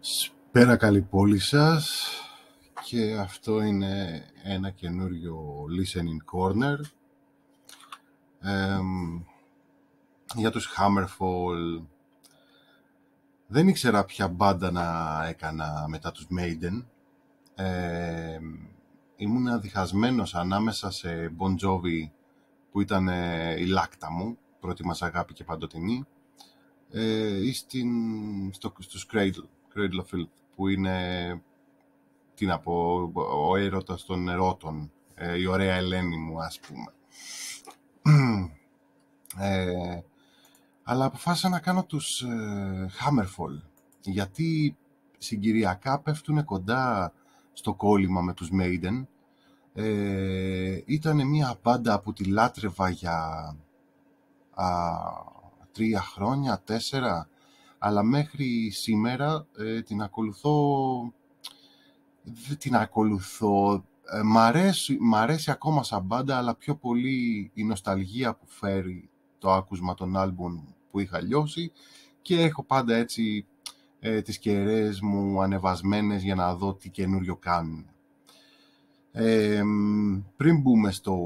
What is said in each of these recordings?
Σπέρα καλή πόλη σας και αυτό είναι ένα καινούριο listening corner. Εμ, για τους Hammerfall δεν ήξερα ποια μπάντα να έκανα μετά τους Maiden. Ε, ήμουν διχασμένος ανάμεσα σε Bon Jovi που ήταν ε, η λάκτα μου πρώτη μας αγάπη και παντοτινή ε, ή στην, στο, στους Cradle, Cradle of Filth, που είναι, τι να πω, ο έρωτας των ερώτων, ε, η ωραία Ελένη μου, ας πούμε. Ε, αλλά αποφάσισα να κάνω τους ε, Hammerfall, γιατί συγκυριακά πέφτουν κοντά στο κόλλημα με τους Maiden. Ε, ήταν μια μπάντα που τη λάτρευα για α, τρία χρόνια, τέσσερα, αλλά μέχρι σήμερα ε, την ακολουθώ, δεν την ακολουθώ, ε, μ, αρέσει, μ' αρέσει ακόμα σαν μπάντα, αλλά πιο πολύ η νοσταλγία που φέρει το άκουσμα των άλμπουμ που είχα λιώσει και έχω πάντα έτσι ε, τις κεραίες μου ανεβασμένες για να δω τι καινούριο κάνουν. Ε, πριν μπούμε στο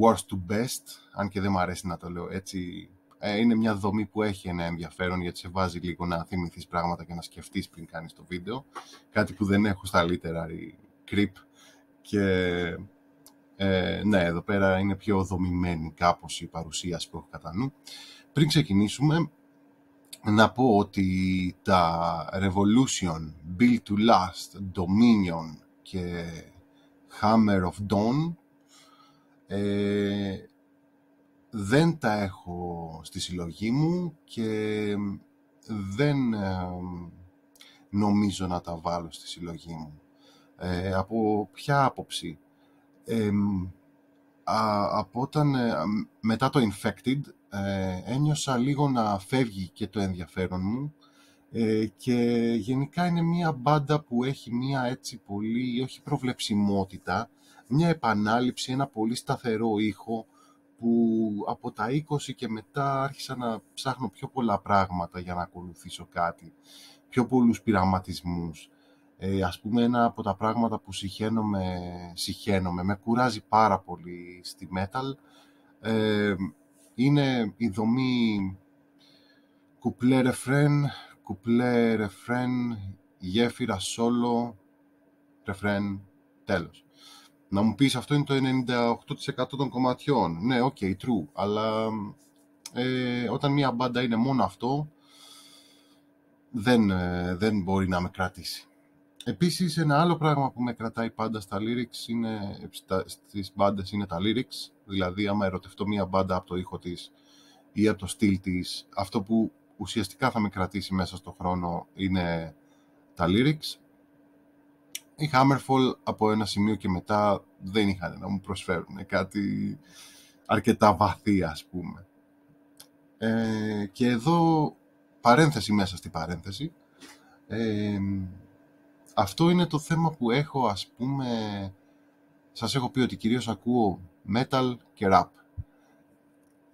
worst to best, αν και δεν μου αρέσει να το λέω έτσι ε, είναι μια δομή που έχει ένα ενδιαφέρον γιατί σε βάζει λίγο να θυμηθείς πράγματα και να σκεφτείς πριν κάνεις το βίντεο. Κάτι που δεν έχω στα literary creep και ε, ναι, εδώ πέρα είναι πιο δομημένη κάπως η παρουσίαση που έχω κατά νου. Πριν ξεκινήσουμε, να πω ότι τα Revolution, Build to Last, Dominion και Hammer of Dawn ε, δεν τα έχω στη συλλογή μου και δεν ε, νομίζω να τα βάλω στη συλλογή μου. Ε, από ποια άποψη; από όταν, ε, μετά το Infected, ένιωσα λίγο να φεύγει και το ενδιαφέρον μου και γενικά είναι μια μπάντα που έχει μια έτσι πολύ, όχι προβλεψιμότητα, μια επανάληψη, ένα πολύ σταθερό ήχο, που από τα 20 και μετά άρχισα να ψάχνω πιο πολλά πράγματα για να ακολουθήσω κάτι, πιο πολλούς πειραματισμούς. Ε, ας πούμε ένα από τα πράγματα που συχαίνομαι, συχαίνομαι με κουράζει πάρα πολύ στη metal, ε, είναι η δομή κουπλέ ρεφρέν, κουπλέ ρεφρέν, γέφυρα σόλο, ρεφρέν, τέλος. Να μου πεις αυτό είναι το 98% των κομματιών. Ναι, ok, okay, true. Αλλά ε, όταν μια μπάντα είναι μόνο αυτό, δεν, ε, δεν μπορεί να με κρατήσει. Επίσης, ένα άλλο πράγμα που με κρατάει πάντα στα lyrics είναι, στα, στις μπάντες είναι τα lyrics. Δηλαδή, άμα ερωτευτώ μια μπάντα από το ήχο της ή από το στυλ της, αυτό που ουσιαστικά θα με κρατήσει μέσα στο χρόνο είναι τα lyrics. Οι Hammerfall από ένα σημείο και μετά δεν είχαν να μου προσφέρουν κάτι αρκετά βαθύ ας πούμε. Ε, και εδώ παρένθεση μέσα στη παρένθεση. Ε, αυτό είναι το θέμα που έχω ας πούμε σας έχω πει ότι κυρίως ακούω metal και rap.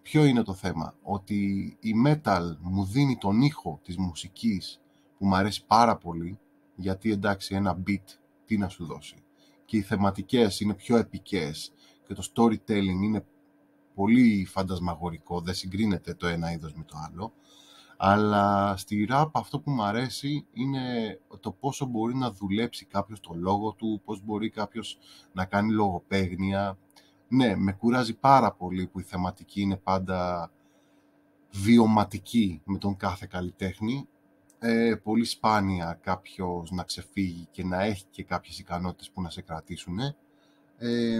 Ποιο είναι το θέμα, ότι η metal μου δίνει τον ήχο της μουσικής που μου αρέσει πάρα πολύ, γιατί εντάξει ένα beat τι να σου δώσει. Και οι θεματικές είναι πιο επικές και το storytelling είναι πολύ φαντασμαγορικό, δεν συγκρίνεται το ένα είδος με το άλλο. Αλλά στη rap αυτό που μου αρέσει είναι το πόσο μπορεί να δουλέψει κάποιος το λόγο του, πώς μπορεί κάποιος να κάνει λογοπαίγνια. Ναι, με κουράζει πάρα πολύ που η θεματική είναι πάντα βιωματική με τον κάθε καλλιτέχνη, ε, πολύ σπάνια κάποιος να ξεφύγει και να έχει και κάποιες ικανότητες που να σε κρατήσουν. Ε,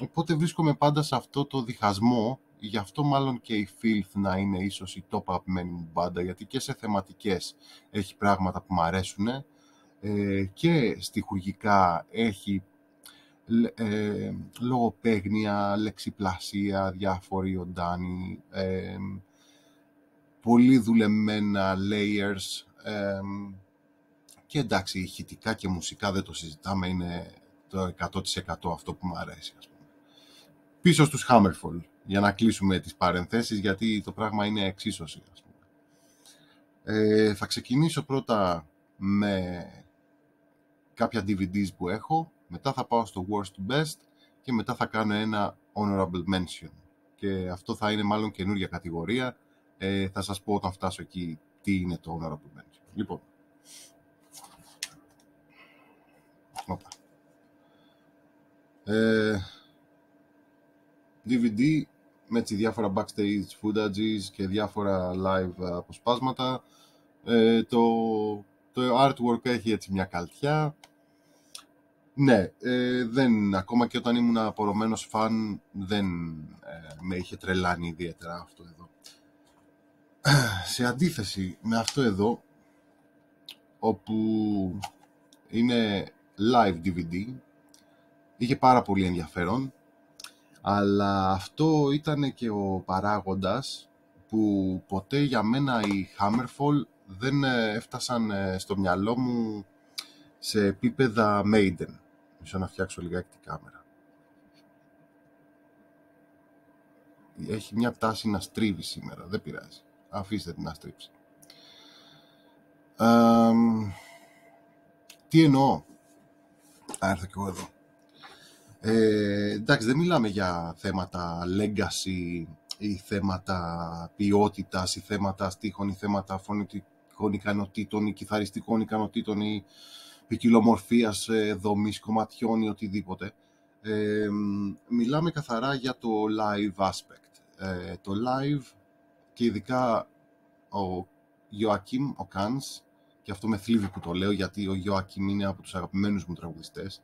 οπότε βρίσκομαι πάντα σε αυτό το διχασμό, γι' αυτό μάλλον και η Filth να είναι ίσως η top αγαπημένη μου μπάντα, γιατί και σε θεματικές έχει πράγματα που μου αρέσουν ε, και στιχουργικά έχει ε, λογοπαίγνια, λεξιπλασία, διάφοροι οντάνοι, ε, πολύ δουλεμένα layers, και εντάξει, ηχητικά και μουσικά δεν το συζητάμε, είναι το 100% αυτό που μου αρέσει, ας πούμε. Πίσω στους Hammerfall, για να κλείσουμε τις παρενθέσεις, γιατί το πράγμα είναι εξίσωση, ας πούμε. Ε, θα ξεκινήσω πρώτα με κάποια DVDs που έχω, μετά θα πάω στο worst to best και μετά θα κάνω ένα honorable mention. Και αυτό θα είναι μάλλον καινούργια κατηγορία. Ε, θα σας πω όταν φτάσω εκεί τι είναι το honorable mention. Λοιπόν, Οπα. Ε, DVD με έτσι διάφορα backstage footages και διάφορα live αποσπάσματα. Ε, το, το artwork έχει έτσι μια καλτιά. Ναι, ε, δεν, ακόμα και όταν ήμουν απορωμένος φαν δεν ε, με είχε τρελάνει ιδιαίτερα αυτό εδώ. Σε αντίθεση με αυτό εδώ, όπου είναι live DVD, είχε πάρα πολύ ενδιαφέρον, αλλά αυτό ήταν και ο παράγοντας που ποτέ για μένα οι Hammerfall δεν ε, έφτασαν ε, στο μυαλό μου σε επίπεδα Maiden. Μισό να φτιάξω λιγάκι την κάμερα. Έχει μια τάση να στρίβει σήμερα, δεν πειράζει. Αφήστε την να στρίψει. Τι εννοώ; Α, έρθω κι εγώ εδώ. Ε, εντάξει, δεν μιλάμε για θέματα legacy ή θέματα ποιότητας ή θέματα στίχων ή θέματα φωνητικών ικανοτήτων ή κιθαριστικών ικανοτήτων ή ποικιλομορφίας ε, δομής κομματιών ή οτιδήποτε. Ε, μιλάμε καθαρά για το live aspect. Ε, το live και ειδικά ο Joachim, ο Κάνς, και αυτό με θλίβει που το λέω γιατί ο Joachim είναι από τους αγαπημένους μου τραγουδιστές,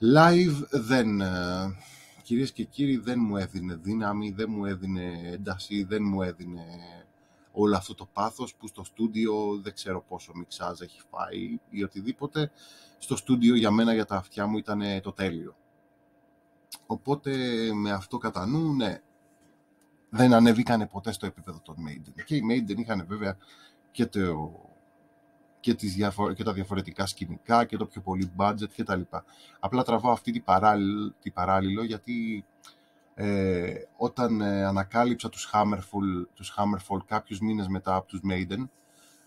live δεν, ε, κυρίες και κύριοι, δεν μου έδινε δύναμη, δεν μου έδινε ένταση, δεν μου έδινε όλο αυτό το πάθος που στο στούντιο δεν ξέρω πόσο μιξάζ έχει φάει ή οτιδήποτε. Στο στούντιο για μένα, για τα αυτιά μου ήταν το τέλειο. Οπότε με αυτό κατά νου, ναι, δεν ανεβήκανε ποτέ στο επίπεδο των Maiden. Και οι Maiden είχαν βέβαια και, το, και, τις διαφο- και τα διαφορετικά σκηνικά και το πιο πολύ budget και τα λοιπά. Απλά τραβάω αυτή την παράλληλο, την παράλληλο γιατί ε, όταν ε, ανακάλυψα τους Hammerfall, τους Hammerfall κάποιους μήνες μετά από τους Maiden,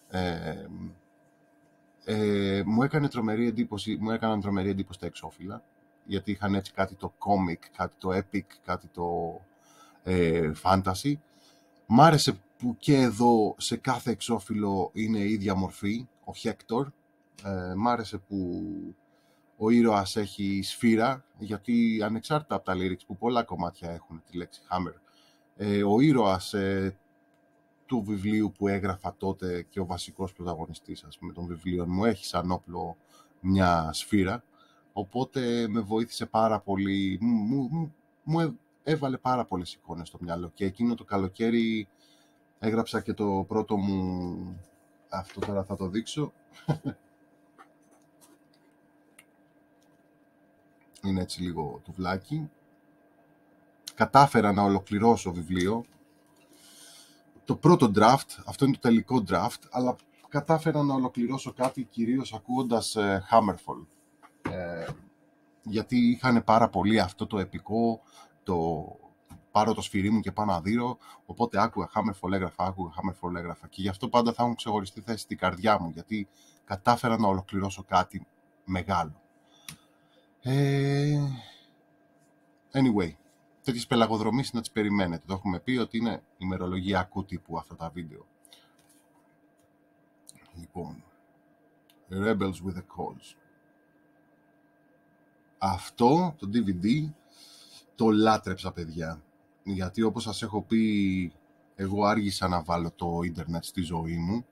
ε, ε, μου έκανε τρομερή εντύπωση, μου έκαναν τρομερή εντύπωση τα εξώφυλλα, γιατί είχαν έτσι κάτι το comic, κάτι το epic, κάτι το ε, fantasy. Μ' άρεσε που και εδώ σε κάθε εξώφυλλο είναι η ίδια μορφή, ο Hector. Ε, μ' άρεσε που ο ήρωας έχει σφύρα, γιατί ανεξάρτητα από τα lyrics που πολλά κομμάτια έχουν τη λέξη Hammer, ε, ο ήρωας ε, του βιβλίου που έγραφα τότε και ο βασικός πρωταγωνιστής ας πούμε, των βιβλίων μου έχει σαν όπλο μια σφύρα, οπότε με βοήθησε πάρα πολύ, μου, μου, μου έβαλε πάρα πολλές εικόνες στο μυαλό και εκείνο το καλοκαίρι έγραψα και το πρώτο μου, αυτό τώρα θα το δείξω, είναι έτσι λίγο τουβλάκι. Κατάφερα να ολοκληρώσω βιβλίο. Το πρώτο draft, αυτό είναι το τελικό draft, αλλά κατάφερα να ολοκληρώσω κάτι κυρίως ακούγοντας ε, Hammerfall. Ε, γιατί είχαν πάρα πολύ αυτό το επικό, το πάρω το σφυρί μου και πάω να δείρω, οπότε άκουγα Hammerfall έγραφα, άκουγα Hammerfall έγραφα και γι' αυτό πάντα θα έχουν ξεχωριστεί θέση στην καρδιά μου, γιατί κατάφερα να ολοκληρώσω κάτι μεγάλο. Ε, anyway, τέτοιες πελαγοδρομίες να τις περιμένετε. Το έχουμε πει ότι είναι ημερολογιακού τύπου αυτά τα βίντεο. Λοιπόν, Rebels with a Cause. Αυτό, το DVD, το λάτρεψα παιδιά. Γιατί όπως σας έχω πει, εγώ άργησα να βάλω το ίντερνετ στη ζωή μου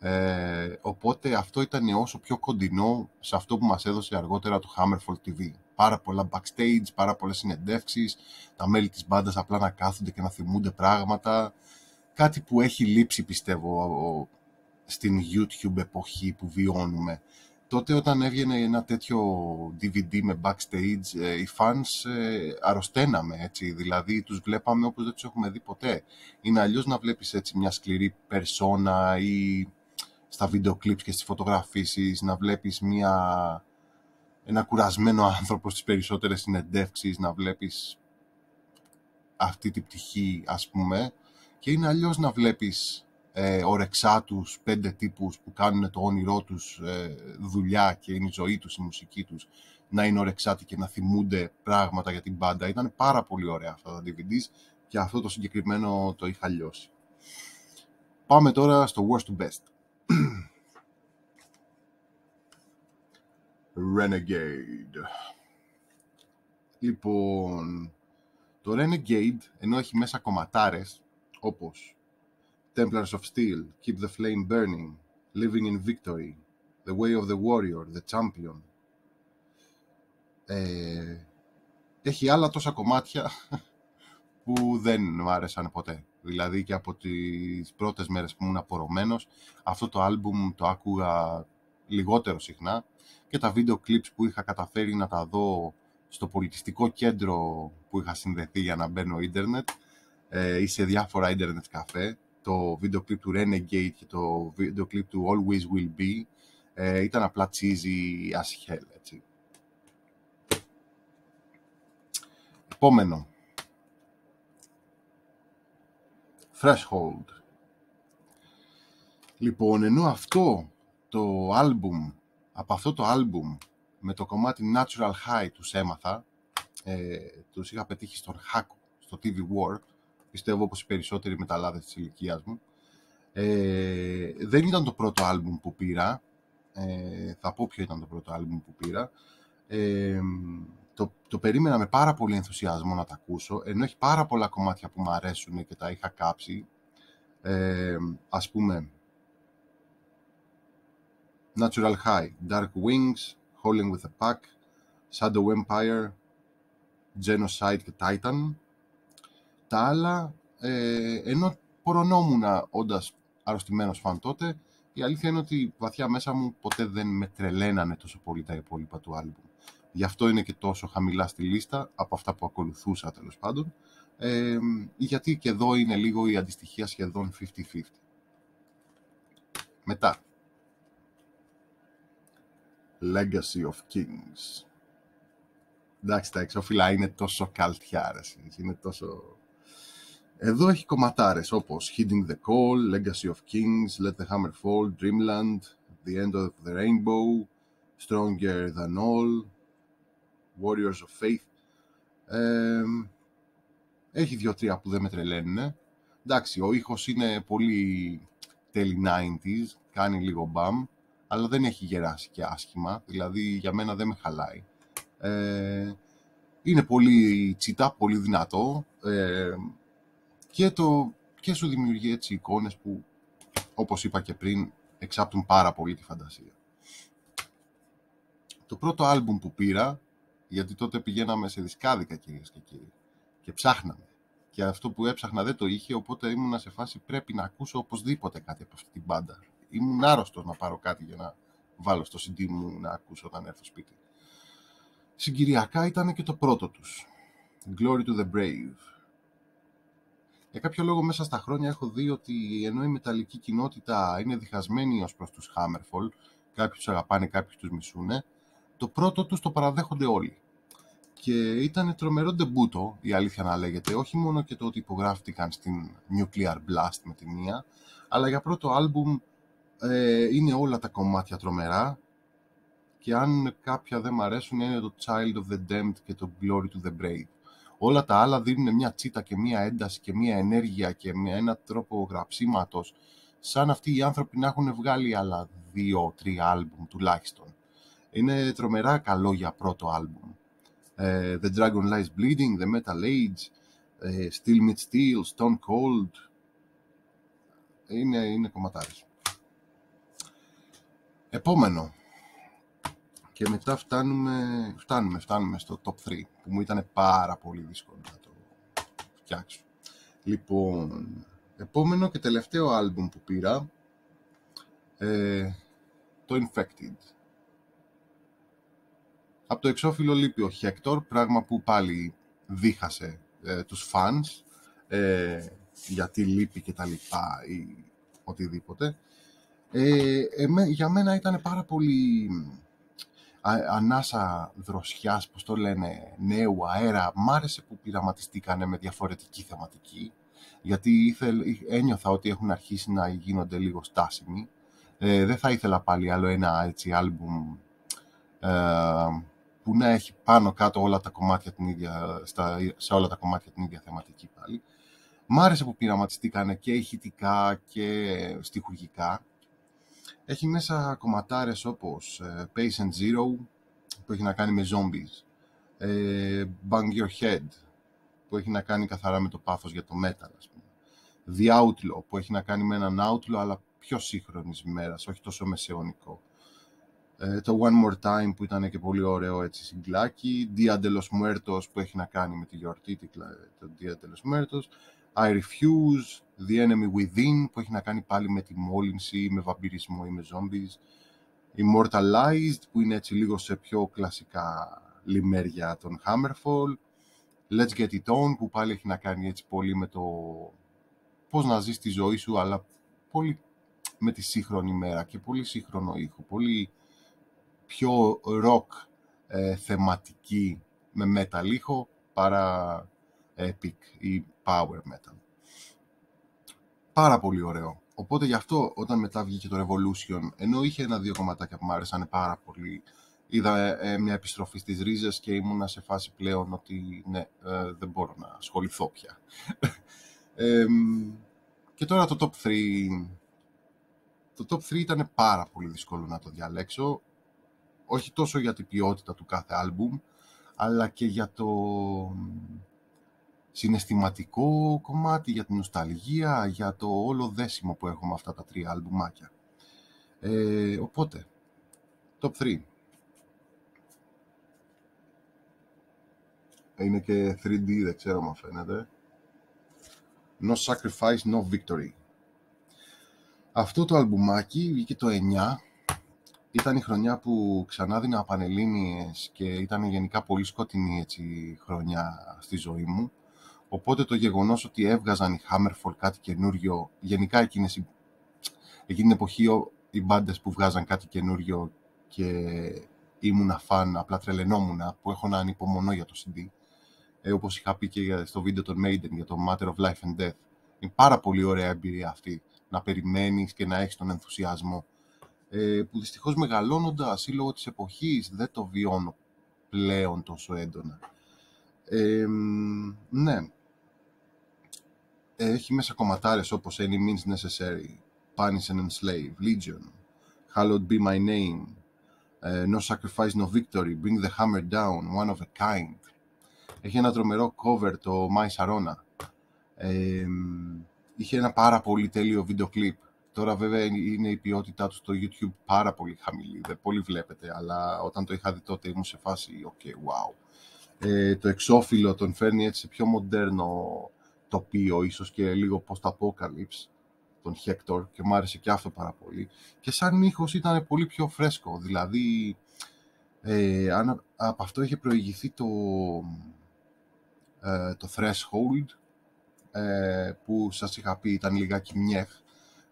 ε, οπότε αυτό ήταν όσο πιο κοντινό σε αυτό που μας έδωσε αργότερα το Hammerfall TV. Πάρα πολλά backstage, πάρα πολλές συνεντεύξεις, τα μέλη της μπάντας απλά να κάθονται και να θυμούνται πράγματα. Κάτι που έχει λείψει πιστεύω στην YouTube εποχή που βιώνουμε. Τότε όταν έβγαινε ένα τέτοιο DVD με backstage, ε, οι fans ε, αρρωσταίναμε έτσι, δηλαδή τους βλέπαμε όπως δεν τους έχουμε δει ποτέ. Είναι αλλιώς να βλέπεις έτσι μια σκληρή περσόνα ή στα βίντεο κλιπς και στις φωτογραφίσεις, να βλέπεις μια, ένα κουρασμένο άνθρωπο στις περισσότερες συνεντεύξεις, να βλέπεις αυτή την πτυχή, ας πούμε, και είναι αλλιώς να βλέπεις ε, ορεξάτους πέντε τύπους που κάνουν το όνειρό τους ε, δουλειά και είναι η ζωή τους, η μουσική τους, να είναι ορεξάτοι και να θυμούνται πράγματα για την μπάντα. Ήταν πάρα πολύ ωραία αυτά τα DVDs και αυτό το συγκεκριμένο το είχα λιώσει. Πάμε τώρα στο worst to best. Renegade. Λοιπόν, το Renegade, ενώ έχει μέσα κομματάρες, όπως Templars of Steel, Keep the Flame Burning, Living in Victory, The Way of the Warrior, The Champion, ε, έχει άλλα τόσα κομμάτια που δεν μου άρεσαν ποτέ. Δηλαδή και από τις πρώτες μέρες που ήμουν απορωμένος, αυτό το άλμπουμ το άκουγα λιγότερο συχνά και τα βίντεο clips που είχα καταφέρει να τα δω στο πολιτιστικό κέντρο που είχα συνδεθεί για να μπαίνω ίντερνετ ε, ή σε διάφορα ίντερνετ καφέ, το βίντεο clip του Renegade και το βίντεο clip του Always Will Be ε, ήταν απλά cheesy as hell, έτσι. Επόμενο. Threshold. Λοιπόν, ενώ αυτό το άλμπουμ, από αυτό το άλμπουμ με το κομμάτι Natural High τους έμαθα, ε, τους είχα πετύχει στον Haku, στο TV War, πιστεύω όπως οι περισσότεροι μεταλλάδες της ηλικίας μου. Ε, δεν ήταν το πρώτο άλμπουμ που πήρα, ε, θα πω ποιο ήταν το πρώτο άλμπουμ που πήρα. Ε, το, το περίμενα με πάρα πολύ ενθουσιασμό να τα ακούσω, ενώ έχει πάρα πολλά κομμάτια που μου αρέσουν και τα είχα κάψει. Ε, ας πούμε, Natural High, Dark Wings, Howling with a Pack, Shadow Empire, Genocide και Titan. Τα άλλα, ε, ενώ πορωνόμουν όντας αρρωστημένος φαν τότε, η αλήθεια είναι ότι βαθιά μέσα μου ποτέ δεν με τρελαίνανε τόσο πολύ τα υπόλοιπα του άλμπουμ. Γι' αυτό είναι και τόσο χαμηλά στη λίστα από αυτά που ακολουθούσα τέλος πάντων. Ε, γιατί και εδώ είναι λίγο η αντιστοιχία σχεδόν 50-50. Μετά. Legacy of Kings. Εντάξει, τα εξώφυλλα είναι τόσο καλτιάρες. Είναι τόσο... Εδώ έχει κομματάρες όπως Hiding the Call, Legacy of Kings, Let the Hammer Fall, Dreamland, The End of the Rainbow, Stronger Than All, Warriors of Faith. Ε, έχει δύο-τρία που δεν με τρελαίνουν. Εντάξει, ο ήχος είναι πολύ τέλη 90s, κάνει λίγο μπαμ, αλλά δεν έχει γεράσει και άσχημα, δηλαδή για μένα δεν με χαλάει. Ε, είναι πολύ τσιτά, πολύ δυνατό ε, και, το, και σου δημιουργεί έτσι εικόνες που, όπως είπα και πριν, εξάπτουν πάρα πολύ τη φαντασία. Το πρώτο άλμπουμ που πήρα γιατί τότε πηγαίναμε σε δισκάδικα κυρίες και κύριοι και ψάχναμε. Και αυτό που έψαχνα δεν το είχε, οπότε ήμουν σε φάση πρέπει να ακούσω οπωσδήποτε κάτι από αυτή την μπάντα. Ήμουν άρρωστος να πάρω κάτι για να βάλω στο CD μου να ακούσω όταν έρθω σπίτι. Συγκυριακά ήταν και το πρώτο τους. Glory to the Brave. Για κάποιο λόγο μέσα στα χρόνια έχω δει ότι ενώ η μεταλλική κοινότητα είναι διχασμένη ως προς τους Hammerfall, κάποιοι τους αγαπάνε, κάποιοι τους μισούνε, το πρώτο τους το παραδέχονται όλοι. Και ήταν τρομερό ντεμπούτο, η αλήθεια να λέγεται, όχι μόνο και το ότι υπογράφτηκαν στην Nuclear Blast με τη μία, αλλά για πρώτο άλμπουμ ε, είναι όλα τα κομμάτια τρομερά και αν κάποια δεν μ' αρέσουν είναι το Child of the Damned και το Glory to the Brave. Όλα τα άλλα δίνουν μια τσίτα και μια ένταση και μια ενέργεια και με ένα τρόπο γραψίματος σαν αυτοί οι άνθρωποι να έχουν βγάλει άλλα δύο-τρία άλμπουμ τουλάχιστον. Είναι τρομερά καλό για πρώτο άλμπουμ. Uh, the Dragon Lies Bleeding, The Metal Age, uh, Still Meet Steel, Stone Cold. Είναι, είναι κομματάρες. Επόμενο. Και μετά φτάνουμε, φτάνουμε, φτάνουμε στο top 3, που μου ήταν πάρα πολύ δύσκολο να το φτιάξω. Λοιπόν, επόμενο και τελευταίο άλμπουμ που πήρα, ε, το Infected. Από το εξώφυλλο λείπει ο Χέκτορ, πράγμα που πάλι δίχασε ε, τους φανς, ε, γιατί λείπει και τα λοιπά ή οτιδήποτε. Ε, για μένα ήταν πάρα πολύ ανάσα δροσιάς, πώς το λένε, νέου αέρα. Μ' άρεσε που πειραματιστήκανε με διαφορετική θεματική. γιατί ήθελ, ένιωθα ότι έχουν αρχίσει να γίνονται λίγο στάσιμοι. Ε, δεν θα ήθελα πάλι άλλο ένα έτσι άλμπουμ ε, που να έχει πάνω κάτω όλα τα κομμάτια την ίδια, στα, σε όλα τα κομμάτια την ίδια θεματική πάλι. Μ' άρεσε που πειραματιστήκανε και ηχητικά και στιχουργικά. Έχει μέσα κομματάρες όπως ε, Pace and Zero, που έχει να κάνει με zombies. Ε, Bang Your Head, που έχει να κάνει καθαρά με το πάθος για το metal, ας πούμε. The Outlaw, που έχει να κάνει με έναν outlaw, αλλά πιο σύγχρονης ημέρας, όχι τόσο μεσαιωνικό. Ε, το One More Time, που ήταν και πολύ ωραίο έτσι συγκλάκι. Dia de los Muertos, που έχει να κάνει με τη γιορτή, το Dia de los Muertos. I Refuse, The Enemy Within, που έχει να κάνει πάλι με τη μόλυνση, με βαμπυρισμό ή με zombies. Immortalized, που είναι έτσι λίγο σε πιο κλασικά λιμέρια των Hammerfall. Let's Get It On, που πάλι έχει να κάνει έτσι πολύ με το πώς να ζεις τη ζωή σου, αλλά πολύ με τη σύγχρονη μέρα και πολύ σύγχρονο ήχο, πολύ πιο rock ε, θεματική με metal ήχο παρά epic ή power metal. Πάρα πολύ ωραίο. Οπότε γι' αυτό όταν μετά βγήκε το Revolution, ενώ είχε ένα-δύο κομματάκια που μου άρεσαν πάρα πολύ, είδα ε, μια επιστροφή στις ρίζες και ήμουνα σε φάση πλέον ότι ναι, ε, δεν μπορώ να ασχοληθώ πια. και τώρα το top 3. Το top 3 ήταν πάρα πολύ δύσκολο να το διαλέξω. Όχι τόσο για την ποιότητα του κάθε άλμπουμ, αλλά και για το συναισθηματικό κομμάτι, για την νοσταλγία, για το όλο δέσιμο που έχω με αυτά τα τρία αλμπουμάκια. Ε, οπότε, top 3. Είναι και 3D, δεν ξέρω αν φαίνεται. No Sacrifice, No Victory. Αυτό το αλμπουμάκι βγήκε το 9. Ήταν η χρονιά που ξανά δίνα Πανελλήνιες και ήταν γενικά πολύ σκοτεινή έτσι, χρονιά στη ζωή μου. Οπότε το γεγονός ότι έβγαζαν οι Hammerfall κάτι καινούριο, γενικά εκείνες, εκείνη την εποχή οι μπάντες που βγάζαν κάτι καινούριο και ήμουνα φαν, απλά τρελαινόμουνα, που έχω να ανυπομονώ για το CD, ε, όπως είχα πει και στο βίντεο των Maiden για το Matter of Life and Death. Είναι πάρα πολύ ωραία εμπειρία αυτή, να περιμένεις και να έχεις τον ενθουσιασμό, ε, που δυστυχώς μεγαλώνοντας ή λόγω της εποχής δεν το βιώνω πλέον τόσο έντονα. Ε, ναι, έχει μέσα κομματάρες όπως Any Means Necessary, Punish and Enslave, Legion, Hallowed Be My Name, uh, No Sacrifice, No Victory, Bring the Hammer Down, One of a Kind. Έχει ένα τρομερό cover το My Sarona. Ε, είχε ένα πάρα πολύ τέλειο βίντεο κλιπ. Τώρα βέβαια είναι η ποιότητά του στο YouTube πάρα πολύ χαμηλή. Δεν πολύ βλέπετε, αλλά όταν το είχα δει τότε ήμουν σε φάση ok, wow. Ε, το εξώφυλλο τον φέρνει έτσι σε πιο μοντέρνο τοπίο, ίσως και λίγο post-apocalypse, τον Hector, και μου άρεσε και αυτό πάρα πολύ. Και σαν ήχος ήταν πολύ πιο φρέσκο, δηλαδή ε, αν από αυτό είχε προηγηθεί το, ε, το Threshold, ε, που σας είχα πει ήταν λιγάκι μιέχ.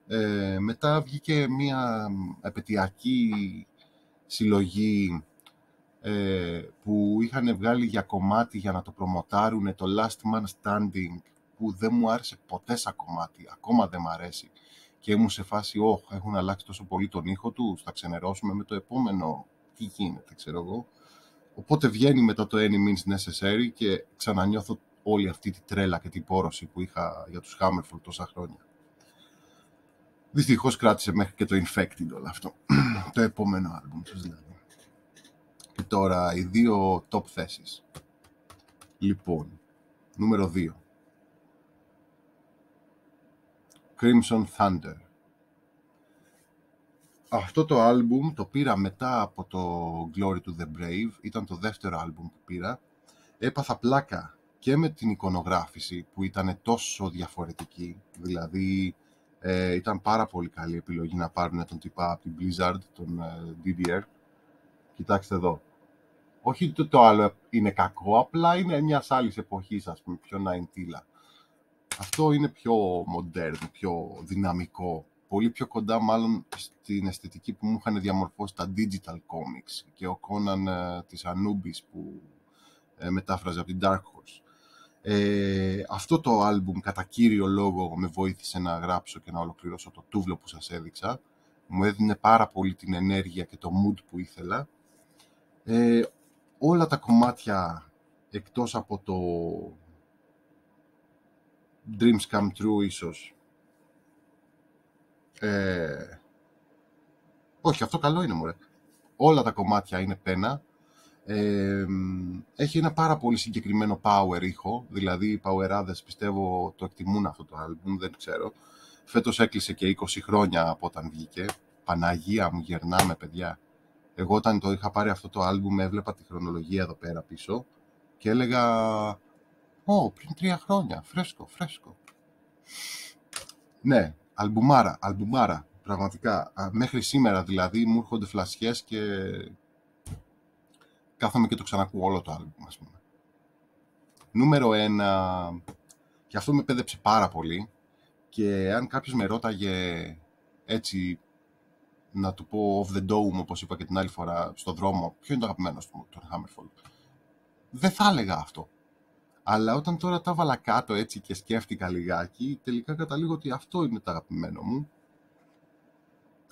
Ε, μετά βγήκε μια επαιτειακή συλλογή ε, που είχαν βγάλει για κομμάτι για να το προμοτάρουν το Last Man Standing που δεν μου άρεσε ποτέ σαν κομμάτι, ακόμα δεν μου αρέσει. Και ήμουν σε φάση, όχι, έχουν αλλάξει τόσο πολύ τον ήχο του, θα ξενερώσουμε με το επόμενο, τι γίνεται, ξέρω εγώ. Οπότε βγαίνει μετά το Any Means Necessary και ξανανιώθω όλη αυτή τη τρέλα και την πόρωση που είχα για τους Hammerfall τόσα χρόνια. Δυστυχώς κράτησε μέχρι και το Infected όλο αυτό. το επόμενο άλμπουμ τους δηλαδή. Και τώρα οι δύο top θέσεις. Λοιπόν, νούμερο 2. Crimson Thunder. Αυτό το άλμπουμ το πήρα μετά από το Glory to the Brave, ήταν το δεύτερο άλμπουμ που πήρα. Έπαθα πλάκα και με την εικονογράφηση που ήταν τόσο διαφορετική, δηλαδή ε, ήταν πάρα πολύ καλή επιλογή να πάρουν τον τυπά από την Blizzard, τον ε, DDR. Κοιτάξτε εδώ. Όχι το, το άλλο είναι κακό, απλά είναι μιας άλλης εποχής, ας πούμε, πιο 90 αυτό είναι πιο modern, πιο δυναμικό. Πολύ πιο κοντά μάλλον στην αισθητική που μου είχαν διαμορφώσει τα digital comics και ο Conan ε, της Anubis που ε, μετάφραζε από την Dark Horse. Ε, αυτό το άλμπουμ κατά κύριο λόγο με βοήθησε να γράψω και να ολοκληρώσω το τούβλο που σας έδειξα. Μου έδινε πάρα πολύ την ενέργεια και το mood που ήθελα. Ε, όλα τα κομμάτια εκτός από το Dreams Come True ίσως. Ε, όχι, αυτό καλό είναι μωρέ. Όλα τα κομμάτια είναι πένα. Ε, έχει ένα πάρα πολύ συγκεκριμένο power ήχο, δηλαδή οι powerάδες πιστεύω το εκτιμούν αυτό το album, δεν ξέρω. Φέτος έκλεισε και 20 χρόνια από όταν βγήκε. Παναγία μου γερνάμε παιδιά. Εγώ όταν το είχα πάρει αυτό το άλμπουμ έβλεπα τη χρονολογία εδώ πέρα πίσω και έλεγα «Ω, πριν τρία χρόνια, φρέσκο, φρέσκο». Ναι, αλμπουμάρα, αλμπουμάρα, πραγματικά. Μέχρι σήμερα δηλαδή μου έρχονται φλασιές και κάθομαι και το ξανακούω όλο το άλμπουμ, ας πούμε. Νούμερο ένα, και αυτό με πέδεψε πάρα πολύ και αν κάποιος με ρώταγε έτσι να του πω off the dome, όπως είπα και την άλλη φορά, στο δρόμο, ποιο είναι το αγαπημένο του, τον Hammerfall. Δεν θα έλεγα αυτό. Αλλά όταν τώρα τα βάλα κάτω έτσι και σκέφτηκα λιγάκι, τελικά καταλήγω ότι αυτό είναι το αγαπημένο μου.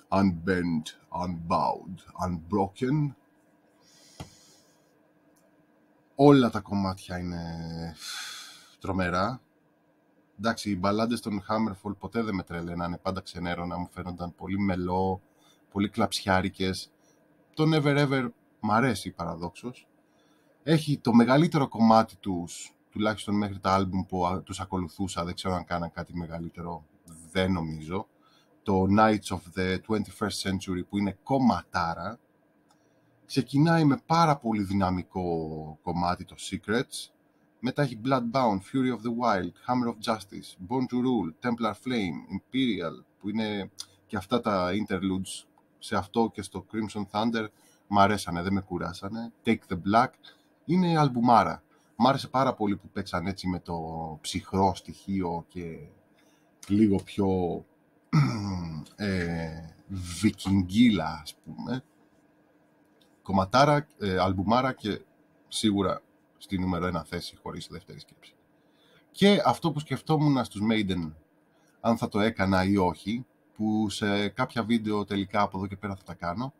Unbent, unbound, unbroken. Όλα τα κομμάτια είναι τρομερά. Εντάξει, οι μπαλάντες των Hammerfall ποτέ δεν με τρελαίνανε, πάντα ξενέρωνα, μου φαίνονταν πολύ μελό, πολύ κλαψιάρικες. Το Never Ever μ' αρέσει παραδόξως. Έχει το μεγαλύτερο κομμάτι τους, τουλάχιστον μέχρι τα άλμπουμ που τους ακολουθούσα, δεν ξέρω αν κάναν κάτι μεγαλύτερο, δεν νομίζω. Το Nights of the 21st Century που είναι κομματάρα. Ξεκινάει με πάρα πολύ δυναμικό κομμάτι το Secrets. Μετά έχει Bloodbound, Fury of the Wild, Hammer of Justice, Born to Rule, Templar Flame, Imperial, που είναι και αυτά τα interludes σε αυτό και στο Crimson Thunder μ' αρέσανε, δεν με κουράσανε. Take the Black είναι αλμπουμάρα. Μ' άρεσε πάρα πολύ που παίξαν έτσι με το ψυχρό στοιχείο και λίγο πιο ε, βικινγκίλα, ας πούμε. Κομματάρα, ε, αλμπουμάρα και σίγουρα στη νούμερο ένα θέση χωρίς δεύτερη σκέψη. Και αυτό που σκεφτόμουν στους Maiden, αν θα το έκανα ή όχι, που σε κάποια βίντεο τελικά από εδώ και πέρα θα τα κάνω,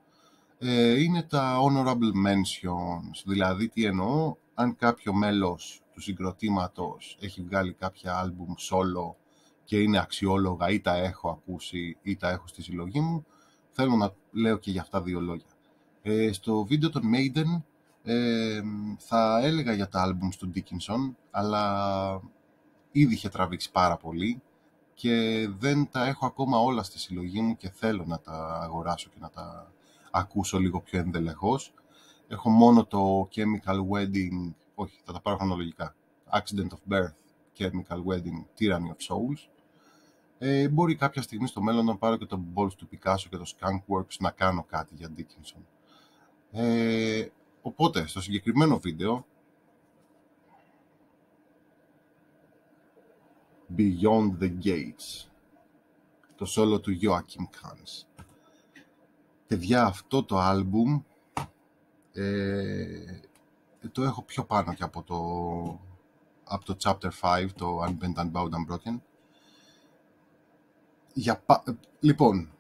ε, είναι τα honorable mentions. Δηλαδή, τι εννοώ, αν κάποιο μέλος του συγκροτήματος έχει βγάλει κάποια άλμπουμ solo και είναι αξιόλογα ή τα έχω ακούσει ή τα έχω στη συλλογή μου, θέλω να λέω και για αυτά δύο λόγια. Ε, στο βίντεο των Maiden ε, θα έλεγα για τα άλμπουμ του Dickinson, αλλά ήδη είχε τραβήξει πάρα πολύ και δεν τα έχω ακόμα όλα στη συλλογή μου και θέλω να τα αγοράσω και να τα ακούσω λίγο πιο ενδελεχώς. Έχω μόνο το Chemical Wedding, όχι, θα τα πάρω χρονολογικά. Accident of Birth, Chemical Wedding, Tyranny of Souls. Ε, μπορεί κάποια στιγμή στο μέλλον να πάρω και το Balls του Picasso και το Skunkworks να κάνω κάτι για Dickinson. Ε, οπότε, στο συγκεκριμένο βίντεο, Beyond the Gates, το solo του Joachim Kahns. Παιδιά, αυτό το άλμπουμ ε, το έχω πιο πάνω και από το, από το Chapter 5, το Unbent, Unbound, Unbroken. Για, λοιπόν,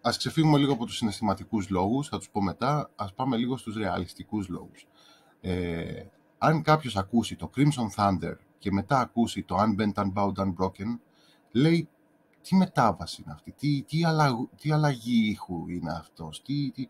ας ξεφύγουμε λίγο από τους συναισθηματικούς λόγους, θα τους πω μετά, ας πάμε λίγο στους ρεαλιστικούς λόγους. Ε, αν κάποιος ακούσει το Crimson Thunder και μετά ακούσει το Unbent, Unbound, Unbroken, λέει τι μετάβαση είναι αυτή, τι, τι, τι αλλαγή ήχου είναι αυτός, τι, τι,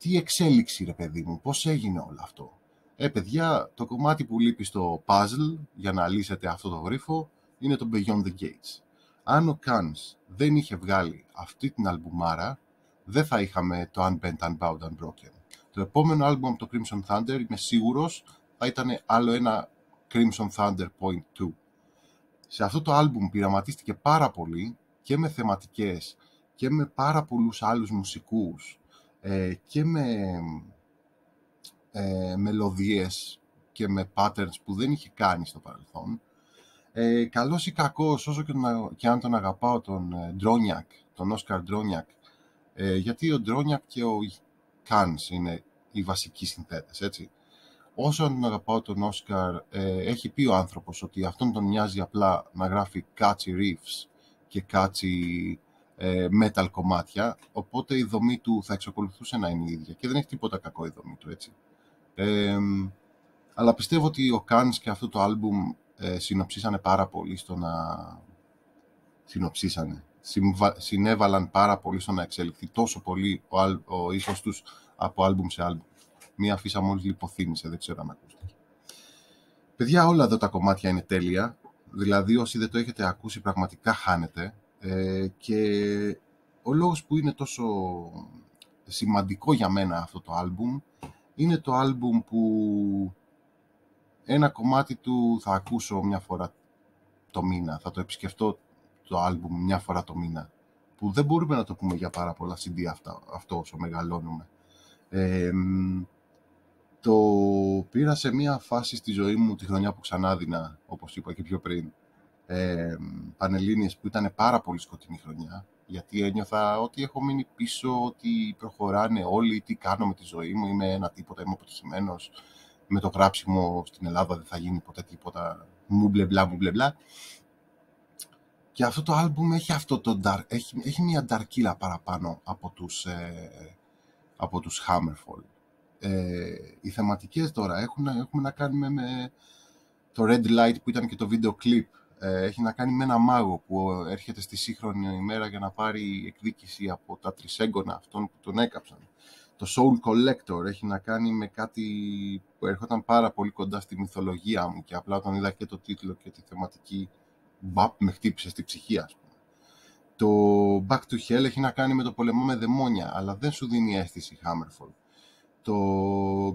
τι εξέλιξη ρε παιδί μου, πώς έγινε όλο αυτό; Ε, παιδιά, το κομμάτι που λείπει στο puzzle για να λύσετε αυτό το γρίφο είναι το Beyond the Gates. Αν ο Kans δεν είχε βγάλει αυτή την αλμπουμάρα, δεν θα είχαμε το Unbent, Unbound, Unbroken. Το επόμενο άλμπουμ από το Crimson Thunder, είμαι σίγουρος, θα ήταν άλλο ένα Crimson Thunder Point 2. Σε αυτό το άλμπουμ πειραματίστηκε πάρα πολύ και με θεματικές και με πάρα πολλούς άλλους μουσικούς ε, και με ε, μελωδίες και με patterns που δεν είχε κάνει στο παρελθόν. Ε, καλός ή κακός, όσο και, και αν τον αγαπάω τον ε, Ντρόνιακ, τον Όσκαρ Ντρόνιακ, ε, γιατί ο Ντρόνιακ και ο Κάνς είναι οι βασικοί συνθέτες, έτσι. όσο τον αγαπάω τον Όσκαρ, ε, έχει πει ο άνθρωπος ότι αυτόν τον νοιάζει απλά να γράφει catchy riffs και catchy ε, metal κομμάτια, οπότε η δομή του θα εξακολουθούσε να είναι η ίδια και δεν έχει τίποτα κακό η δομή του, έτσι. Ε, αλλά πιστεύω ότι ο Κάνς και αυτό το άλμπουμ ε, συνοψίσανε πάρα πολύ στο να... Συνοψίσανε. Συνέβαλαν πάρα πολύ στο να εξελιχθεί τόσο πολύ ο, ο ήχος τους από άλμπουμ σε άλμπουμ. Μία φύσα μόλις λιποθύμησε, δεν ξέρω αν ακούστηκε. Παιδιά, όλα εδώ τα κομμάτια είναι τέλεια. Δηλαδή, όσοι δεν το έχετε ακούσει, πραγματικά χάνετε. Ε, και ο λόγος που είναι τόσο σημαντικό για μένα αυτό το άλμπουμ είναι το άλμπουμ που ένα κομμάτι του θα ακούσω μια φορά το μήνα. Θα το επισκεφτώ το άλμπουμ μια φορά το μήνα. Που δεν μπορούμε να το πούμε για πάρα πολλά CD αυτά, αυτό όσο μεγαλώνουμε. Ε, το πήρα σε μια φάση στη ζωή μου τη χρονιά που ξανά δίνα, όπως είπα και πιο πριν, ε, Πανελλήνιες που ήταν πάρα πολύ σκοτεινή χρονιά, γιατί ένιωθα ότι έχω μείνει πίσω, ότι προχωράνε όλοι, τι κάνω με τη ζωή μου, είμαι ένα τίποτα, είμαι αποτυχημένος. Με το γράψιμο στην Ελλάδα δεν θα γίνει ποτέ τίποτα, μου μπλε μου μπλε Και αυτό το άλμπουμ έχει αυτό το dark, έχει, έχει μια νταρκύλα παραπάνω από τους, ε, από τους Hammerfall. Ε, οι θεματικές τώρα έχουν, έχουμε να κάνουμε με το Red Light που ήταν και το βίντεο κλιπ. Ε, έχει να κάνει με ένα μάγο που έρχεται στη σύγχρονη ημέρα για να πάρει εκδίκηση από τα τρισέγγωνα αυτών που τον έκαψαν. Το Soul Collector έχει να κάνει με κάτι που έρχονταν πάρα πολύ κοντά στη μυθολογία μου και απλά όταν είδα και το τίτλο και τη θεματική μπαπ με χτύπησε στη ψυχή ας πούμε. Το Back to Hell έχει να κάνει με το πολεμό με δαιμόνια αλλά δεν σου δίνει αίσθηση Hammerfall. Το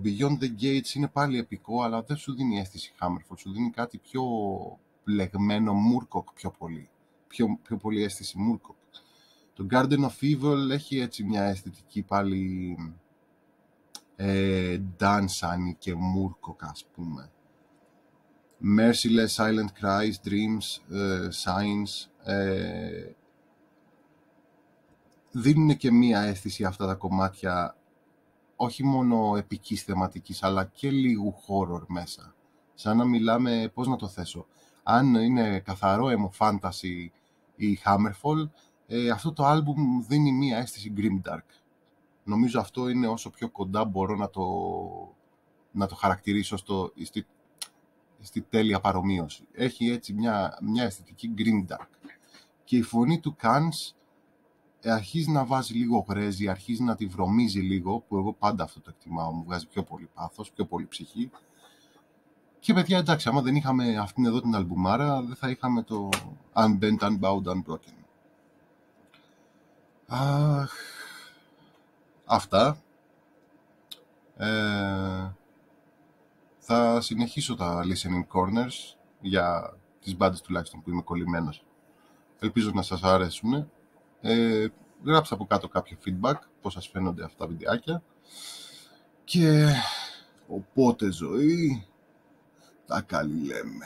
Beyond the Gates είναι πάλι επικό, αλλά δεν σου δίνει αίσθηση Hammerfall. Σου δίνει κάτι πιο πλεγμένο Moorcock πιο πολύ. Πιο, πιο πολύ αίσθηση Moorcock. Το Garden of Evil έχει έτσι μια αισθητική πάλι ε, Dansani και Moorcock ας πούμε. Merciless, Silent Cries, Dreams, ε, Signs ε, δίνουν και μία αίσθηση αυτά τα κομμάτια όχι μόνο επικής θεματικής, αλλά και λίγου horror μέσα. Σαν να μιλάμε, πώς να το θέσω, αν είναι καθαρό emo fantasy ή Hammerfall, ε, αυτό το άλμπουμ δίνει μία αίσθηση grimdark. Νομίζω αυτό είναι όσο πιο κοντά μπορώ να το, να το χαρακτηρίσω στο, στη, στη τέλεια παρομοίωση. Έχει έτσι μια, μια αισθητική grimdark. Και η φωνή του Kans ε, αρχίζει να βάζει λίγο γρέζι, αρχίζει να τη βρωμίζει λίγο, που εγώ πάντα αυτό το εκτιμάω, μου βγάζει πιο πολύ πάθος, πιο πολύ ψυχή. Και παιδιά, εντάξει, άμα δεν είχαμε αυτήν εδώ την αλμπουμάρα, δεν θα είχαμε το Unbent, Unbound, Unbroken. Αχ, αυτά. Ε, θα συνεχίσω τα listening corners για τις μπάντες τουλάχιστον που είμαι κολλημένος. Ελπίζω να σας αρέσουν. Ε, γράψτε από κάτω κάποιο feedback, πώς σας φαίνονται αυτά τα βιντεάκια. Και οπότε ζωή, τα καλή λέμε.